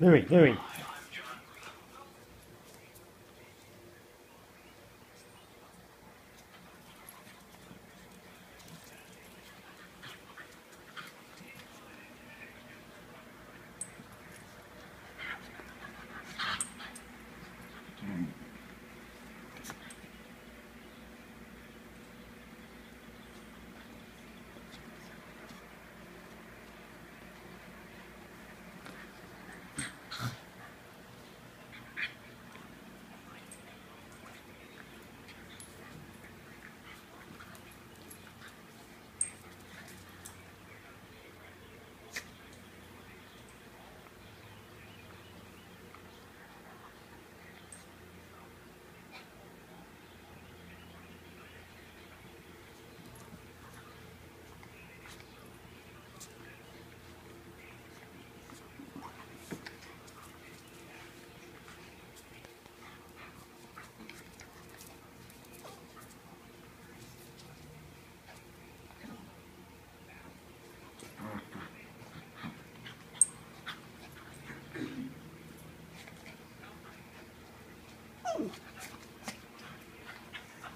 Louis, Louis,